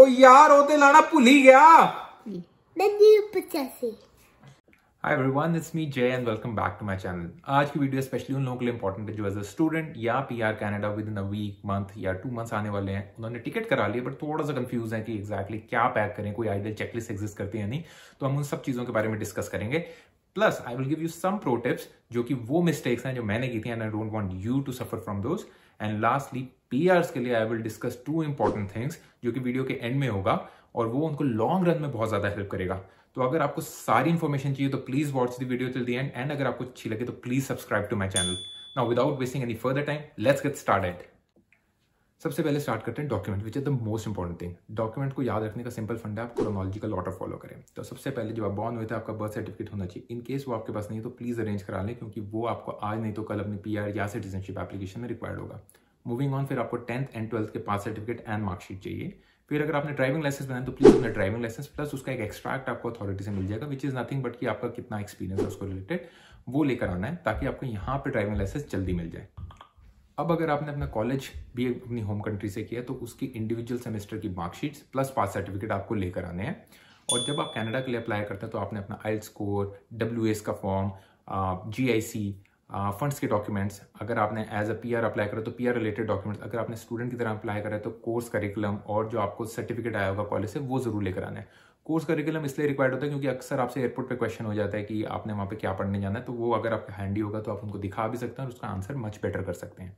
ओ यार होते लाना भूल ही गया नदी पचासी। हाय everyone it's me Jay and welcome back to my channel आज की वीडियो स्पेशली उन लोगों के लिए इंपॉर्टेंट है जो एज अ स्टूडेंट या PR Canada within a week month या टू मंथ्स आने वाले हैं उन्होंने टिकट करा लिया बट थोड़ा सा कंफ्यूज है कि एग्जैक्टली exactly क्या पैक करें कोई आइडियल चेकलिस्ट एग्जिस्ट करती है नहीं तो हम उन सब चीज़ों के बारे में डिस्कस करेंगे। Plus I will give you some pro tips जो कि वो मिस्टेक्स हैं जो मैंने की थी and I don't want you to suffer from those and lastly PRs के लिए I will discuss two important things जो कि वीडियो के एंड में होगा और वो उनको लॉन्ग रन में बहुत ज़्यादा हेल्प करेगा। तो अगर आपको सारी इन्फॉर्मेशन चाहिए तो please watch the video till the end and अगर आपको अच्छी लगे तो please subscribe to my channel now without wasting any further time let's get started सबसे पहले स्टार्ट करते हैं document which is the most important thing document को याद रखने का सिंपल फंड है, आप क्रोनोलॉजिकल ऑर्डर फॉलो करें। तो सबसे पहले जब आप बॉर्न हुए थे, आपका बर्थ सर्टिफिकेट होना चाहिए। इन केस वो आपके पास नहीं तो प्लीज़ अरेंज करा लें, क्योंकि वो आपको आज नहीं तो कल अपनी पी या सिटीजनशिप एप्लीकेशन में रिक्वायर्ड होगा। मूविंग ऑन फिर आपको टेंथ एंड ट्वेल्थ के पास सर्टिफिकेट एंड मार्कशीट चाहिए। फिर अगर आपने ड्राइविंग लाइसेंस बनाया तो प्लीज़ अपना ड्राइविंग लाइसेंस प्लस उसका एक एक्सट्रैक्ट आपको अथॉरिटी से मिल जाएगा विच इज़ नथिंग बट कि आपका कितना एक्सपीरियंस है उसको रिलेटेड वो लेकर आना है, ताकि आपको यहाँ पे ड्राइविंग लाइसेंस जल्दी मिल जाए। अब अगर आपने अपना कॉलेज भी अपनी होम कंट्री से किया तो उसकी इंडिविजुअल सेमेस्टर की मार्कशीट्स प्लस पास सर्टिफिकेट आपको लेकर आने हैं। और जब आप कनाडा के लिए अप्लाई करते हैं तो आपने अपना आई स्कोर डब्ल्यूएस का form G I C funds के डॉक्यूमेंट्स अगर आपने एज अ पीआर अप्लाई करा तो पीआर रिलेटेड डॉक्यूमेंट्स अगर आपने स्टूडेंट की तरह अप्लाई करा तो कोर्स करिकुलम और जो आपको सर्टिफिकेट आया होगा कॉलेज से वो ज़रूर लेकर आना है। कोर्स करिकुलम इसलिए रिक्वायर्ड होता है क्योंकि अक्सर आपसे एयरपोर्ट पे क्वेश्चन हो जाता है कि आपने वहाँ पे क्या पढ़ने जाना है तो वो अगर आपका हैंडी होगा तो आप उनको दिखा भी सकते हैं और उसका आंसर मच बेटर कर सकते हैं।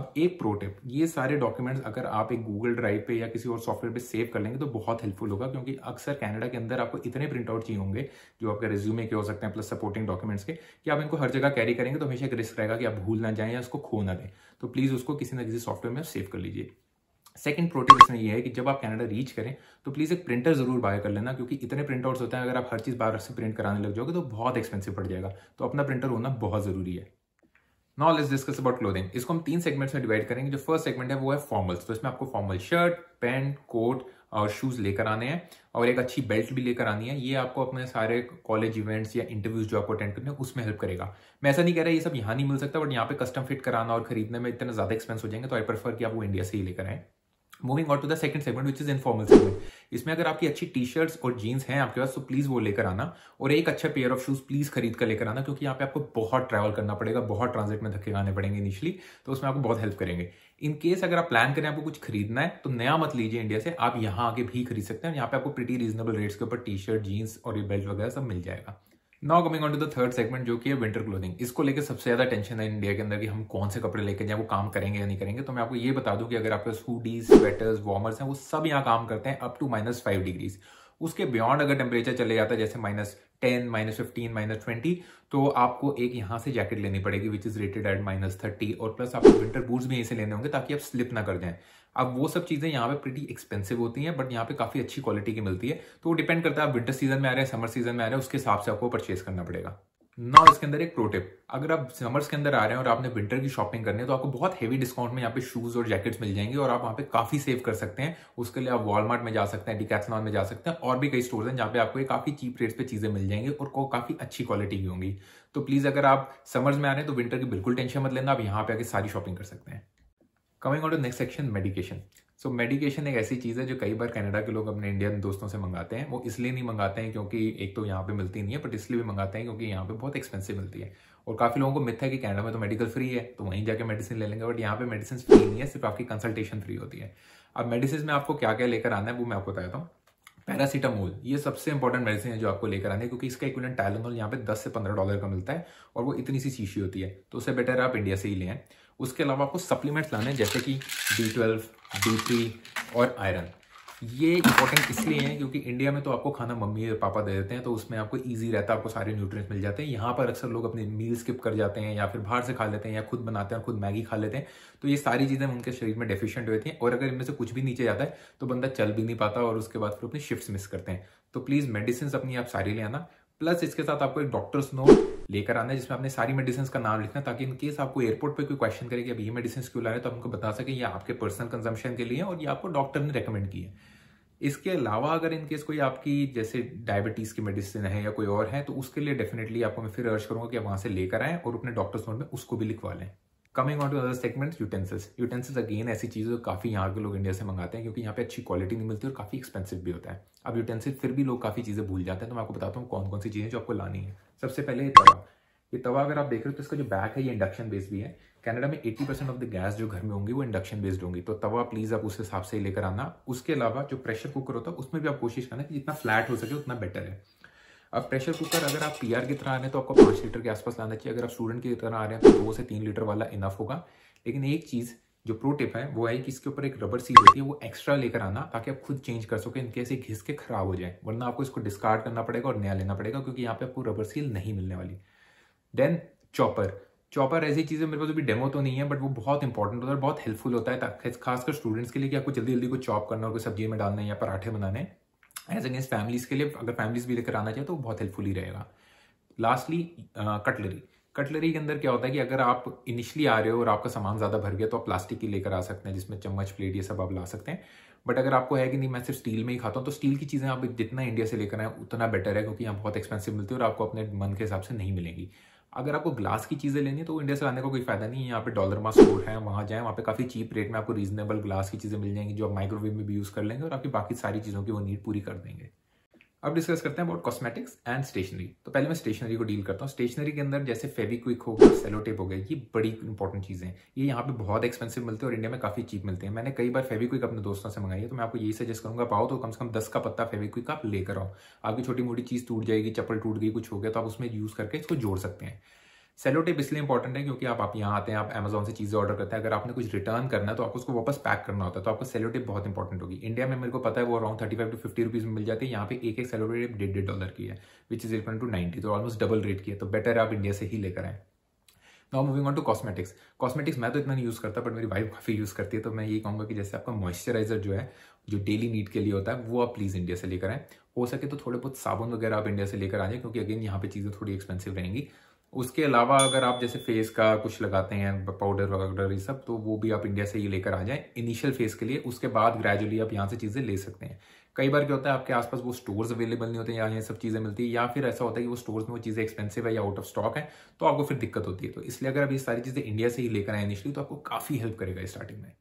अब एक प्रो टिप ये सारे डॉक्यूमेंट्स अगर आप एक गूगल ड्राइव पे या किसी और सॉफ्टवेयर पे सेव कर लेंगे तो बहुत हेल्पफुल होगा, क्योंकि अक्सर कनाडा के अंदर आपको इतने प्रिंट आउट चाहिए होंगे, जो आपके रिज्यूमे के हो सकते हैं प्लस सपोर्टिंग डॉक्यूमेंट्स के, कि आप इनको हर जगह कैरी करेंगे तो हमेशा एक रिस्क रहेगा कि आप भूल ना जाए या उसको खो ना दें। तो प्लीज़ उसको किसी ना किसी सॉफ्टवेयर में सेव कर लीजिए। सेकंड प्रोटिप इसमें यह है कि जब आप कनाडा रीच करें तो प्लीज़ एक प्रिंटर ज़रूर बाय कर लेना, क्योंकि इतने प्रिंट आउट्स होते हैं, अगर आप हर चीज़ बाहर से प्रिंट कराने लग जाओगे तो बहुत एक्सपेंसिव पड़ जाएगा। तो अपना प्रिंटर होना बहुत ज़रूरी है। Now let's discuss about clothing इसको हम तीन सेगमेंट्स में डिवाइड करेंगे। जो फ़र्स्ट सेगमेंट है, वो है फॉर्मल्स तो इसमें आपको फॉर्मल शर्ट पैंट कोट और शूज़ लेकर आने हैं और एक अच्छी बेल्ट भी लेकर आनी है। ये आपको अपने सारे कॉलेज इवेंट्स या इंटरव्यूज़ जो आपको अटेंड करने हैं, उसमें हेल्प करेगा। मैं ऐसा नहीं कह रहा ये सब यहाँ नहीं मिल सकता बट यहाँ पे कस्टम फिट कराना और खरीदने में इतना ज़्यादा एक्सपेंस हो जाएँगे तो आई प्रेफर कि आप वो इंडिया से ही लेकर आए। Moving on to the second segment which is informal segment इसमें अगर आपकी अच्छी टी शर्ट्स और जीन्स हैं आपके पास तो प्लीज़ वो लेकर आना। और एक अच्छा पेयर ऑफ़ शूज़ प्लीज़ खरीद कर लेकर आना, क्योंकि यहाँ पे आपको बहुत ट्रैवल करना पड़ेगा, बहुत ट्रांजिट में धक्के खाने पड़ेंगे इनिशियली तो उसमें आपको बहुत हेल्प करेंगे। इन केस अगर आप प्लान करें आपको कुछ खरीदना है तो नया मत लीजिए इंडिया से, आप यहाँ आके भी खरीद सकते हैं यहाँ पे आपको प्रीटी रीजनेबल रेट्स के ऊपर टी शर्ट जीन्स और ये बेल्ट वगैरह सब मिल जाएगा। Now coming on to the third segment जो कि है विंटर क्लोथिंग इसको लेकर सबसे ज़्यादा टेंशन है इंडिया के अंदर कि हम कौन से कपड़े लेकर जाए, वो काम करेंगे या नहीं करेंगे। तो मैं आपको ये बता दूँ कि अगर आपके हुडीज स्वेटर्स वार्मर्स हैं, वो सब यहाँ काम करते हैं up to minus five degrees उसके बियॉन्ड अगर टेम्परेचर चले जाता है, जैसे minus ten minus fifteen minus twenty तो आपको एक यहाँ से जैकेट लेनी पड़ेगी which is rated at minus thirty और प्लस आपको विंटर बूट्स भी यहीं से लेने होंगे ताकि आप स्लिप ना कर जाएँ। अब वो सब चीज़ें यहाँ पे प्रीटी एक्सपेंसिव होती हैं बट यहाँ पे काफ़ी अच्छी क्वालिटी की मिलती है। तो वो डिपेंड करता है, आप विंटर सीज़न में आ रहे हैं समर सीज़न में आ रहे हैं, उसके हिसाब से आपको परचेज करना पड़ेगा। ना इसके अंदर एक प्रोटिप अगर आप समर्स के अंदर आ रहे हैं और आपने विंटर की शॉपिंग करनी है तो आपको बहुत हेवी डिस्काउंट में यहाँ पे शूज़ और जैकेट्स मिल जाएँगे और आप वहाँ पे काफ़ी सेव कर सकते हैं। उसके लिए आप वॉलमार्ट में जा सकते हैं डिकैथलॉन में जा सकते हैं और भी कई स्टोर्स हैं जहाँ पे आपको काफ़ी चीप रेट्स पे चीज़ें मिल जाएँगी और काफ़ी अच्छी क्वालिटी की होंगी। तो प्लीज़ अगर आप समर्स में आ रहे हैं तो विंटर की बिल्कुल टेंशन मत लेना, आप यहाँ पे आके सारी शॉपिंग कर सकते हैं। Coming on to next section medication so medication एक ऐसी चीज़ है जो कई बार कनाडा के लोग अपने इंडियन दोस्तों से मंगाते हैं। वो इसलिए नहीं मंगाते हैं क्योंकि एक तो यहाँ पे मिलती नहीं है बट इसलिए भी मंगाते हैं क्योंकि यहाँ पे बहुत एक्सपेंसिव मिलती है। और काफ़ी लोगों को मिथ है कि कनाडा में तो मेडिकल फ्री है तो वहीं जाके मेडिसिन ले लेंगे बट यहाँ पे मेडिसिन फ्री नहीं है, सिर्फ़ आपकी कंसल्टेशन फ्री होती है। अब मेडिसिन में आपको क्या क्या लेकर आना है, वो मैं आपको बताता हूँ। पैरासीटामोल, ये सबसे इंपॉर्टेंट मेडिसिन है जो आपको लेकर आने, क्योंकि इसका इक्विलेंट टाइलोनोल यहाँ पे 10 से 15 डॉलर का मिलता है, और वो इतनी सी शीशी होती है। तो उससे बेटर आप इंडिया से ही लें उसके अलावा आपको सप्लीमेंट्स लाने जैसे कि डी ट्वेल्व डी थ्री और आयरन ये इंपॉर्टेंट इसलिए है क्योंकि इंडिया में तो आपको खाना मम्मी और पापा दे देते हैं तो उसमें आपको ईजी रहता है, आपको सारे न्यूट्रिएंट्स मिल जाते हैं। यहाँ पर अक्सर लोग अपने मील स्किप कर जाते हैं या फिर बाहर से खा लेते हैं या खुद बनाते हैं, खुद मैगी खा लेते हैं। तो ये सारी चीज़ें उनके शरीर में डेफिशिएंट होती है और अगर इनमें से कुछ भी नीचे जाता है तो बंदा चल भी नहीं पाता और उसके बाद फिर अपनी शिफ्ट मिस करते हैं। तो प्लीज़ मेडिसिन अपनी आप सारी ले आना। प्लस इसके साथ आपको एक डॉक्टर्स नोट लेकर आना है, जिसमें आपने सारी मेडिसिन का नाम लिखना ताकि इन केस आपको एयरपोर्ट पे कोई क्वेश्चन करे कि अब ये मेडिसिन क्यों ला रहे तो आपको बता सके, ये आपके पर्सनल कंजम्पशन के लिए और ये आपको डॉक्टर ने रिकमेंड किया है। इसके अलावा अगर इन केस कोई आपकी जैसे डायबिटीज़ की मेडिसिन है या कोई और है तो उसके लिए डेफिनेटली आपको मैं फिर अर्ज़ करूँगा कि आप वहाँ से लेकर आए और अपने डॉक्टर्स नोट में उसको भी लिखवा लें। Coming on to other segment utensils utensils again ऐसी चीज़ काफ़ी यहाँ के लोग इंडिया से मंगाते हैं, क्योंकि यहाँ पे अच्छी क्वालिटी नहीं मिलती और काफ़ी एक्सपेंसिव भी होता है। अब यूटेंसिल फिर भी लोग काफ़ी चीज़ें भूल जाते हैं तो मैं आपको बताता हूँ कौन कौन सी चीज़ें जो आपको लानी है। सबसे पहले ये तवा। ये तवा अगर आप देख रहे हो तो इसका जो बैक है, ये इंडक्शन बेस्ड भी है। कनाडा में 80 परसेंट ऑफ़ द गैस जो घर में होंगी, वो इंडक्शन बेस्ड होंगी। तो तवा प्लीज़ आप उस हिसाब से लेकर आना। उसके अलावा जो प्रेशर कुकर होता है, उसमें भी आप कोशिश करना कि जितना फ्लैट हो सके, उतना बेटर है। अब प्रेशर कुकर अगर आप पीआर की तरह आ रहे हैं तो आपको पाँच लीटर के आसपास लाना चाहिए। अगर आप स्टूडेंट की तरह आ रहे हैं तो दो से तीन लीटर वाला इनफ होगा। लेकिन एक चीज़ जो प्रो टिप है, वो है कि इसके ऊपर एक रबर सील होती है, वो एक्स्ट्रा लेकर आना, ताकि आप खुद चेंज कर सके, इनके ऐसे घिस के खराब हो जाए। वरना आपको इसको डिस्कार्ड करना पड़ेगा और नया लेना पड़ेगा, क्योंकि यहाँ पे आपको रबर सील नहीं मिलने वाली। देन चॉपर चॉपर ऐसी चीज़ें मेरे पास अभी डेमो तो नहीं है बट वो बहुत इंपॉर्टेंट होता है बहुत हेल्पफुल होता है खासकर स्टूडेंट्स के लिए कि आपको जल्दी जल्दी को चॉप करना और कोई सब्ज़ी में डालना है या पराठे बनाने एज अगेंस्ट फैमिलीज़ के लिए, अगर फैमिलीज़ भी लेकर आना चाहिए तो बहुत हेल्पफुल ही रहेगा। लास्टली कटलरी कटलरी के अंदर क्या होता है कि अगर आप इनिशियली आ रहे हो और आपका सामान ज़्यादा भर गया तो आप प्लास्टिक की लेकर आ सकते हैं, जिसमें चम्मच प्लेट ये सब आप ला सकते हैं। बट अगर आपको है कि नहीं, मैं सिर्फ़ स्टील में ही खाता हूँ तो स्टील की चीज़ें आप जितना इंडिया से लेकर आए, उतना बेटर है, क्योंकि यहाँ बहुत एक्सपेंसिव मिलती है और आपको अपने मन के हिसाब से नहीं मिलेंगी। अगर आपको ग्लास की चीज़ें लेनी है तो इंडिया से लाने का कोई फ़ायदा नहीं है। यहाँ पे डॉलर मास स्टोर है, वहाँ जाएँ, वहाँ पे काफ़ी चीप रेट में आपको रीजनेबल ग्लास की चीज़ें मिल जाएँगी, जो आप माइक्रोवेव में भी यूज़ कर लेंगे और आपकी बाकी सारी चीज़ों की वो नीड पूरी कर देंगे। अब डिस्कस करते हैं अबाउट कॉस्मेटिक्स एंड स्टेशनरी तो पहले मैं स्टेशनरी को डील करता हूँ। स्टेशनरी के अंदर जैसे फेविक्विक हो गया सेलो टेप हो गया, ये बड़ी इंपॉर्टेंट चीज़ें हैं। ये यहाँ पे बहुत एक्सपेंसिव मिलते हैं और इंडिया में काफ़ी चीप मिलते हैं। मैंने कई बार फेविक्विक अपने दोस्तों से मंगाई है तो मैं आपको यही सजेस्ट करूँगा, पाओ तो कम से कम दस का पत्ता फेविक्विक आप लेकर आओ। आपकी छोटी मोटी चीज़ टूट जाएगी, चप्पल टूट गई, कुछ हो गया तो आप उसमें यूज़ करके इसको जोड़ सकते हैं। सेलो टेप इसलिए इंपॉर्टेंट है क्योंकि आप आप यहाँ आते हैं, आप अमेजोन से चीज़ें ऑर्डर करते हैं। अगर आपने कुछ रिटर्न करना है तो आपको उसको वापस पैक करना होता है। तो आपको सेलो टेप बहुत इंपॉर्टेंट होगी। इंडिया में मेरे को पता है वो around thirty five to fifty rupees में मिल जाती है। यहाँ पे एक एक सेलो टेप डेढ़ डेढ़ डॉलर की है which is equal to ninety तो ऑलमोस्ट डबल रेट की है। तो बेटर आप इंडिया से ही लेकर आए। Now moving on to cosmetics cosmetics मैं तो इतना नहीं यूज़ करता बट मेरी वाइफ काफ़ी यूज़ करती है। तो मैं ये कहूँगा कि जैसे आपका मॉइस्चराइजर जो है, जो डेली नीड के लिए होता है, वो आप प्लीज़ इंडिया से लेकर आए। हो सके तो थोड़े बहुत साबुन वगैरह आप इंडिया से लेकर आ जाए, क्योंकि अगेन यहाँ पे चीज़ें थोड़ी एक्सपेंसिव रहेंगी। उसके अलावा अगर आप जैसे फेस का कुछ लगाते हैं पाउडर वगैरह, ये सब तो वो भी आप इंडिया से ही लेकर आ जाएँ। इनिशियल फेस के लिए, उसके बाद ग्रेजुअली आप यहाँ से चीज़ें ले सकते हैं। कई बार क्या होता है, आपके आसपास वो स्टोर्स अवेलेबल नहीं होते या ये सब चीज़ें मिलती है, या फिर ऐसा होता है कि वो स्टोर्स में वो चीज़ें एक्सपेंसिव है या आउट ऑफ़ स्टॉक है तो आपको फिर दिक्कत होती है। तो इसलिए अगर आप ये सारी चीज़ें इंडिया से ही लेकर आए इनिशियली तो आपको काफ़ी हेल्प करेगा स्टार्टिंग में।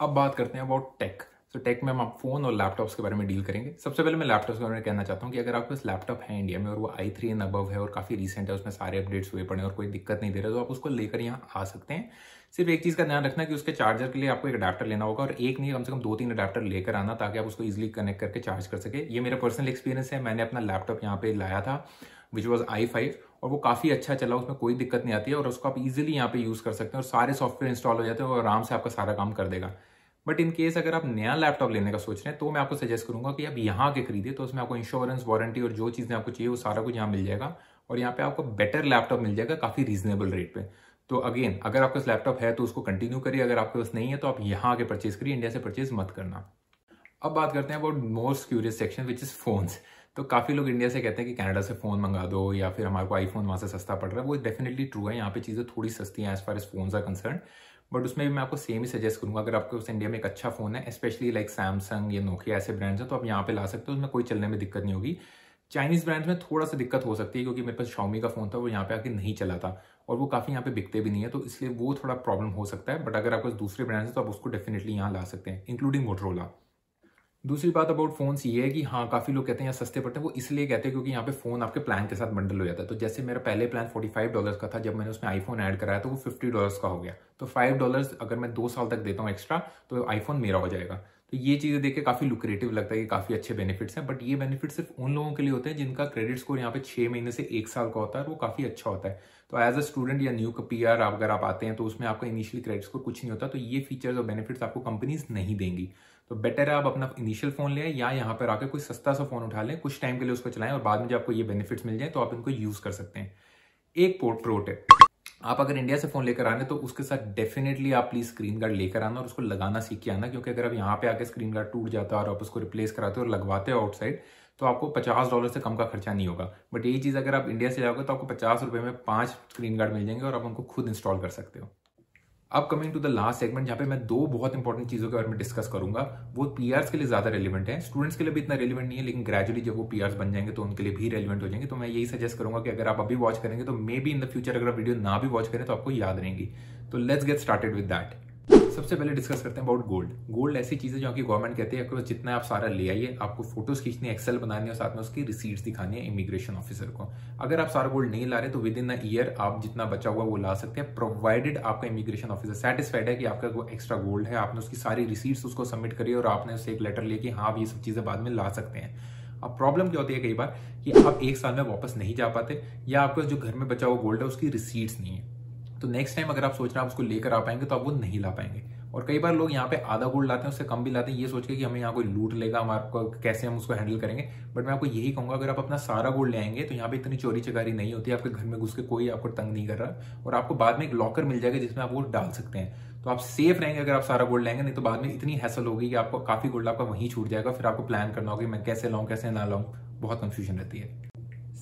अब बात करते हैं अबाउट टेक तो टेक में हम आप फ़ोन और लैपटॉप्स के बारे में डील करेंगे। सबसे पहले मैं लैपटॉप्स के बारे में कहना चाहता हूँ कि अगर आपके पास लैपटॉप है इंडिया में और वो आई थ्री एन अबव है और काफ़ी रिसेंट है, उसमें सारे अपडेट्स हुए पड़े और कोई दिक्कत नहीं दे रहा तो आप उसको लेकर यहाँ आ सकते हैं। सिर्फ़ एक चीज़ का ध्यान रखना कि उसके चार्जर के लिए आपको एक अडाप्टर लेना होगा और एक नहीं, कम से कम दो तीन अडाप्टर लेकर आना ताकि आप उसको इजिली कनेक्ट करके चार्ज कर सके। ये मेरा पर्सनल एक्सपीरियंस है, मैंने अपना लैपटॉप यहाँ पे लाया था विच वॉज़ आई फाइव और वो काफ़ी अच्छा चला, उसमें कोई दिक्कत नहीं आती है और उसको आप इजिली यहाँ पे यूज़ कर सकते हैं और सारे सॉफ्टवेयर इंस्टॉल हो जाते हैं और आराम से आपका सारा काम कर देगा। बट इन केस अगर आप नया लैपटॉप लेने का सोच रहे हैं तो मैं आपको सजेस्ट करूँगा कि आप यहाँ के खरीदिए तो उसमें आपको इंश्योरेंस वारंटी और जो चीज़ें आपको चाहिए, वो सारा कुछ यहाँ मिल जाएगा। और यहाँ पे आपको बेटर लैपटॉप मिल जाएगा काफ़ी रीजनेबल रेट पे। तो अगेन अगर आपके पास लैपटॉप है तो उसको कंटिन्यू करिए। अगर आपके पास नहीं है तो आप यहाँ आके परचेज करिए इंडिया से परचेज मत करना। अब बात करते हैं about most curious section which is phones तो काफ़ी लोग इंडिया से कहते हैं कि कनाडा से फ़ोन मंगा दो, या फिर हमारे को आईफोन वहाँ से सस्ता पड़ रहा है। वो डेफिनेटली ट्रू है। यहाँ पे चीज़ें थोड़ी सस्ती हैं as far as phone are concern but उसमें भी मैं आपको सेम ही सजेस्ट करूँगा, अगर आपके पास इंडिया में एक अच्छा फ़ोन है स्पेशली लाइक सैमसंग या नोकिया ऐसे ब्रांड्स हैं तो आप यहाँ पे ला सकते हो, उसमें कोई चलने में दिक्कत नहीं होगी। चाइनीज़ ब्रांड्स में थोड़ा सा दिक्कत हो सकती है, क्योंकि मेरे पास शॉमी का फ़ोन था, वो यहाँ पे आके नहीं चला था, और वो काफ़ी यहाँ पे बिकते भी नहीं है तो इसलिए वो थोड़ा प्रॉब्लम हो सकता है बट अगर आपके दूसरे ब्रांड्स हैं तो आप उसको डेफिनेटली यहाँ ला सकते हैं इंक्लूडिंग मोटरोला दूसरी बात अबाउट फोन्स ये है कि हाँ काफ़ी लोग कहते हैं यहाँ सस्ते पड़ते हैं, वो इसलिए कहते हैं क्योंकि यहाँ पे फ़ोन आपके प्लान के साथ बंडल हो जाता है। तो जैसे मेरा पहले प्लान 45 डॉलर्स का था, जब मैंने उसमें आईफोन ऐड कराया तो वो 50 डॉलर्स का हो गया। तो 5 डॉलर्स अगर मैं दो साल तक देता हूँ एक्स्ट्रा तो आईफोन मेरा हो जाएगा। तो ये चीज़ें देख के काफ़ी लुक्रेटिव लगता है कि काफ़ी अच्छे बेनिफिट्स हैं बट ये बेनिफिट सिर्फ़ उन लोगों के लिए होते हैं जिनका क्रेडिट स्कोर यहाँ पे छः महीने से एक साल का होता है वो काफ़ी अच्छा होता है। तो एज अ स्टूडेंट या न्यू पी आर अगर आप आते हैं तो उसमें आपका इनिशियल क्रेडिट स्कोर कुछ नहीं होता तो ये फीचर्स और बेनिफिट्स आपको कंपनीज़ नहीं देंगी। तो बेटर है आप अपना इनिशियल फ़ोन लें या यहाँ पर आकर कोई सस्ता सा फ़ोन उठा लें, कुछ टाइम के लिए उसको चलाएँ और बाद में जब आपको ये बेनिफिट्स मिल जाए तो आप इनको यूज़ कर सकते हैं। एक पोर्ट प्रोट है आप अगर इंडिया से फ़ोन लेकर आने तो उसके साथ डेफिनेटली आप प्लीज़ स्क्रीन गार्ड लेकर आना और उसको लगाना, सीख के आना, क्योंकि अगर आप यहाँ पे आके स्क्रीन गार्ड टूट जाता है और आप उसको रिप्लेस कराते हो और लगवाते हो आउटसाइड तो आपको पचास डॉलर से कम का खर्चा नहीं होगा। बट यही चीज़ अगर आप इंडिया से जाओगे तो आपको पचास रुपए में पाँच स्क्रीन गार्ड मिल जाएँगे और आप उनको खुद इंस्टॉल कर सकते हो। अब coming to the last segment जहाँ पे मैं दो बहुत इंपॉर्टेंट चीज़ों के बारे में डिस्कस करूँगा, वो पीआरस के लिए ज़्यादा रेलिवेंट है। स्टूडेंट्स के लिए भी इतना रेलिवेंट नहीं है, लेकिन ग्रेजुअली जब वो पीआरस बन जाएँगे तो उनके लिए भी रेलिवेंट हो जाएँगे। तो मैं यही सजेस्ट करूँगा कि अगर आप अभी वॉच करेंगे तो maybe in the future अगर आप वीडियो ना भी वॉच करें तो आपको याद रहेंगी। तो let's get started with that सबसे पहले डिस्कस करते हैं अबाउट गोल्ड गोल्ड ऐसी चीज़ है जो कि गवर्नमेंट कहती है कि जितना आप सारा ले आइए, आपको फ़ोटोज़ खींचनी एक्सेल बनानी है साथ में उसकी रिसीट्स दिखानी है इमिग्रेशन ऑफिसर को. अगर आप सारा गोल्ड नहीं ला रहे तो विद इन अ ईयर आप जितना बचा हुआ वो ला सकते हैं. प्रोवाइडेड आपका इमिग्रेशन ऑफिसर सेटिस्फाइड है कि आपका वो एक्स्ट्रा गोल्ड है, आपने उसकी सारी रिसीट्स उसको सबमिट करी और आपने उससे एक लेटर लिया कि हाँ आप ये सब चीज़ें बाद में ला सकते हैं. अब प्रॉब्लम क्या होती है कई बार कि आप एक साल में वापस नहीं जा पाते या आपका जो घर में बचा हुआ गोल्ड है उसकी रिसीट्स नहीं है. तो नेक्स्ट टाइम अगर आप सोच रहे हैं आप उसको लेकर आ पाएँगे तो आप वो नहीं ला पाएँगे। और कई बार लोग यहाँ पे आधा गोल्ड लाते हैं, उससे कम भी लाते हैं। ये सोच के कि हमें यहाँ कोई लूट लेगा हम आपको कैसे हम उसको हैंडल करेंगे। बट मैं आपको यही कहूँगा, अगर आप अपना सारा गोल्ड ले आएँगे तो यहाँ पे इतनी चोरी चकारी नहीं होती, आपके घर में घुस के कोई आपको तंग नहीं कर रहा। और आपको बाद में एक लॉकर मिल जाएगा, जिसमें आप वो डाल सकते हैं। तो आप सेफ़ रहेंगे अगर आप सारा गोल्ड लेंगे, नहीं तो बाद में इतनी हैसल होगी कि आपको काफ़ी गोल्ड आपका वहीं छूट जाएगा। फिर आपको प्लान करना होगा मैं कैसे लाऊं, कैसे ना लाऊं। बहुत कंफ्यूजन रहती है।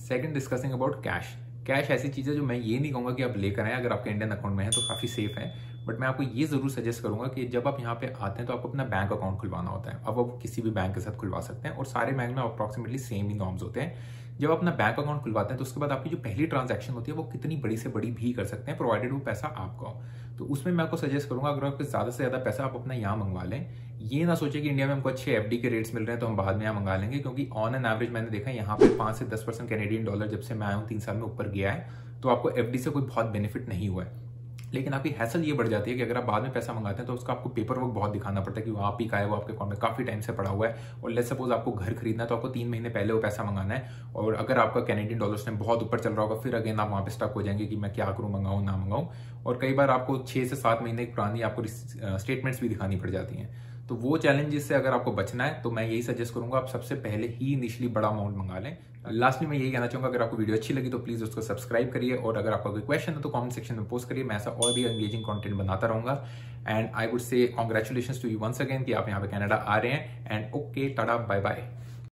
Second discussing about cash cash ऐसी चीज़ है जो मैं ये नहीं कहूँगा कि आप लेकर आए, अगर आपके इंडियन अकाउंट में है तो काफ़ी सेफ़ है। बट मैं आपको ये ज़रूर सजेस्ट करूँगा कि जब आप यहाँ पे आते हैं तो आपको अपना बैंक अकाउंट खुलवाना होता है। अब आप किसी भी बैंक के साथ खुलवा सकते हैं और सारे बैंक में अप्रॉक्सीमेटली सेम ही नॉर्म्स होते हैं। जब अपना बैंक अकाउंट खुलवाते हैं तो उसके बाद आपकी जो पहली ट्रांजेक्शन होती है वो कितनी बड़ी से बड़ी भी कर सकते हैं प्रोवाइडेड वो पैसा आपका हो। तो उसमें मैं आपको सजेस्ट करूँगा, अगर आपको ज़्यादा से ज़्यादा पैसा आप अपना यहाँ मंगवा लें ये ना सोचे कि इंडिया में हमको अच्छे एफडी के रेट्स मिल रहे हैं तो हम बाद में यहाँ मंगा लेंगे, क्योंकि ऑन एन एवरेज मैंने देखा यहाँ पे पाँच से दस परसेंट कैनेडियन डॉलर जब से मैं आया हूँ, तीन साल में ऊपर गया है तो आपको एफडी से कोई बहुत बेनिफिट नहीं हुआ है। लेकिन आपकी हैसल ये बढ़ जाती है कि अगर आप बाद में पैसा मंगाते हैं तो उसका आपको पेपर वर्क बहुत दिखाना पड़ता है कि वो आप ही का है वो आपके अकाउंट में काफ़ी टाइम से पड़ा हुआ है, और लेट सपोज़ आपको घर खरीदना है तो आपको तीन महीने पहले वो पैसा मंगाना है, और अगर आपका कैनेडियन डॉलर में बहुत ऊपर चल रहा होगा, फिर अगेन आप वहाँ पे स्टक हो जाएँगे कि मैं क्या करूँ, मंगाऊं, ना मंगाऊं, और कई बार आपको छह से सात महीने पुरानी आपको स्टेटमेंट्स भी दिखानी पड़ जाती हैं। तो वो चैलेंजेस से अगर आपको बचना है तो मैं यही सजेस्ट करूँगा, आप सबसे पहले ही इनिशियली बड़ा अमाउंट मंगा लें। लास्ट में मैं यही कहना चाहूँगा, अगर आपको वीडियो अच्छी लगी तो प्लीज़ उसको सब्सक्राइब करिए और अगर आपका कोई क्वेश्चन है तो कमेंट सेक्शन में पोस्ट करिए। मैं ऐसा और भी एंगेजिंग कंटेंट बनाता रहूँगा। And I would say congratulation to you once again कि आप यहाँ पे कनाडा आ रहे हैं। And okay tata bye bye